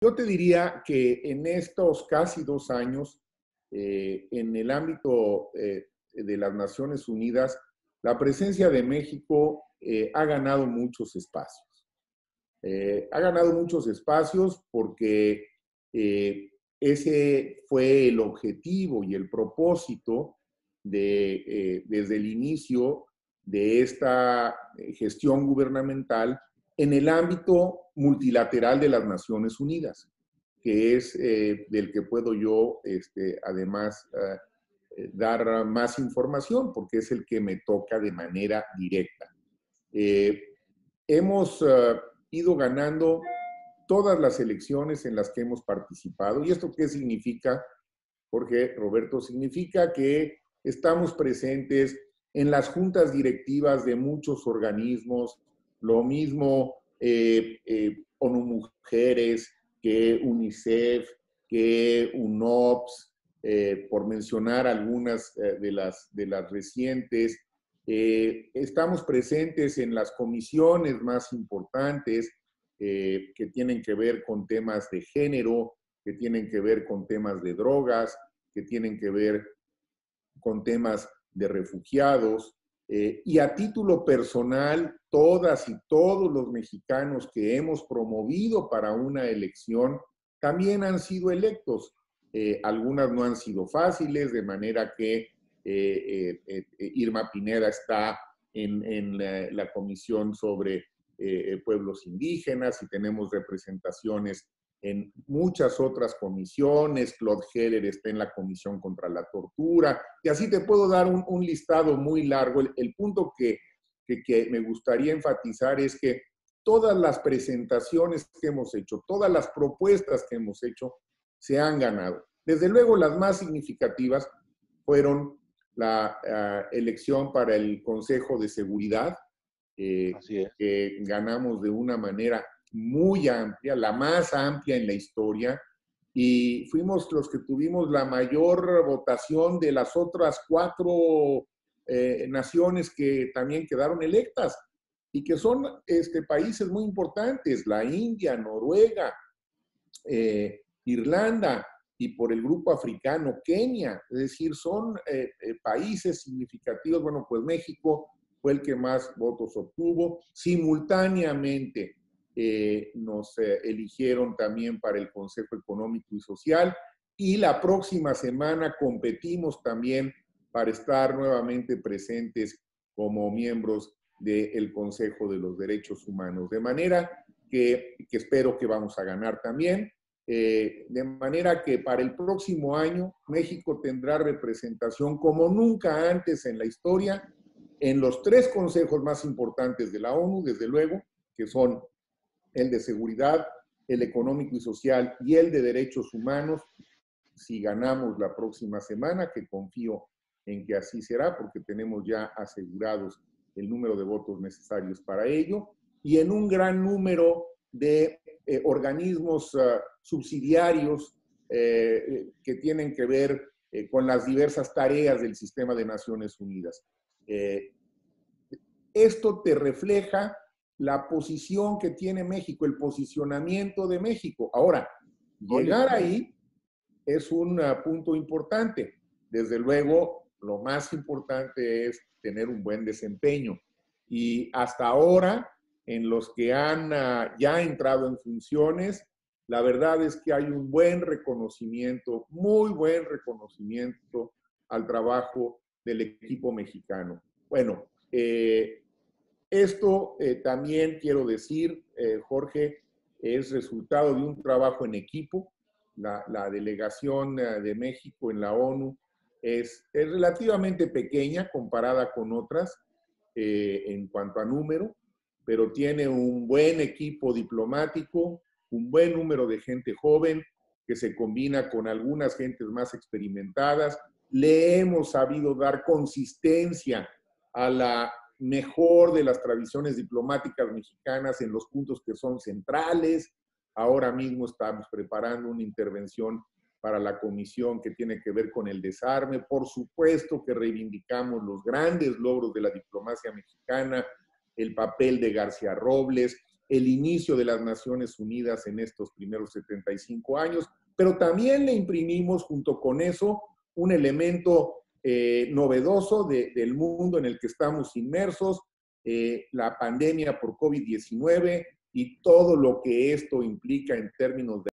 Yo te diría que en estos casi dos años, eh, en el ámbito eh, de las Naciones Unidas, la presencia de México eh, ha ganado muchos espacios. ha ganado muchos espacios porque ese fue el objetivo y el propósito de, desde el inicio de esta gestión gubernamental en el ámbito multilateral de las Naciones Unidas, que es eh, del que puedo yo, este, además, eh, eh, dar más información, porque es el que me toca de manera directa. hemos ido ganando todas las elecciones en las que hemos participado. ¿Y esto qué significa? Jorge, Roberto, significa que estamos presentes en las juntas directivas de muchos organismos, lo mismo eh, eh, ONU Mujeres, que UNICEF, que UNOPS, eh, por mencionar algunas de, las, de las recientes. estamos presentes en las comisiones más importantes que tienen que ver con temas de género, que tienen que ver con temas de drogas, que tienen que ver con temas de refugiados, eh, y a título personal, todas y todos los mexicanos que hemos promovido para una elección también han sido electos. Eh, algunas no han sido fáciles, de manera que eh, Irma Pineda está en, la, comisión sobre pueblos indígenas y tenemos representaciones en muchas otras comisiones, Claude Heller está en la Comisión contra la Tortura, y así te puedo dar un, listado muy largo. El, punto que, que, me gustaría enfatizar es que todas las presentaciones que hemos hecho, todas las propuestas que hemos hecho, se han ganado. Desde luego, las más significativas fueron la ah, elección para el Consejo de Seguridad, eh, que ganamos de una manera muy amplia, la más amplia en la historia, y fuimos los que tuvimos la mayor votación de las otras cuatro eh, naciones que también quedaron electas y que son este, países muy importantes, la India, Noruega, eh, Irlanda y por el grupo africano Kenia, es decir, son eh, países significativos. Bueno, pues México fue el que más votos obtuvo simultáneamente eh, nos eh, eligieron también para el Consejo Económico y Social y la próxima semana competimos también para estar nuevamente presentes como miembros del Consejo de los Derechos Humanos. De manera que, espero que vamos a ganar también. Eh, de manera que para el próximo año México tendrá representación como nunca antes en la historia en los tres consejos más importantes de la ONU, desde luego, que son el de seguridad, el económico y social y el de derechos humanos, si ganamos la próxima semana, que confío en que así será, porque tenemos ya asegurados el número de votos necesarios para ello, y en un gran número de eh, organismos ah, subsidiarios eh, que tienen que ver eh, con las diversas tareas del sistema de Naciones Unidas. esto te refleja la posición que tiene México, el posicionamiento de México. Ahora, llegar ahí es un ah, punto importante. Desde luego, lo más importante es tener un buen desempeño. Y hasta ahora, en los que han ah, ya entrado en funciones, la verdad es que hay un buen reconocimiento, muy buen reconocimiento al trabajo del equipo mexicano. Bueno, eh, esto eh, también quiero decir, eh, Jorge, es resultado de un trabajo en equipo. La, delegación eh, de México en la ONU es, es relativamente pequeña comparada con otras en cuanto a número, pero tiene un buen equipo diplomático, un buen número de gente joven que se combina con algunas gentes más experimentadas. Le hemos sabido dar consistencia a la mejor de las tradiciones diplomáticas mexicanas en los puntos que son centrales. Ahora mismo estamos preparando una intervención para la comisión que tiene que ver con el desarme. Por supuesto que reivindicamos los grandes logros de la diplomacia mexicana, el papel de García Robles, el inicio de las Naciones Unidas en estos primeros 75 años, pero también le imprimimos junto con eso un elemento eh, novedoso del mundo en el que estamos inmersos, eh, la pandemia por COVID-19 y todo lo que esto implica en términos de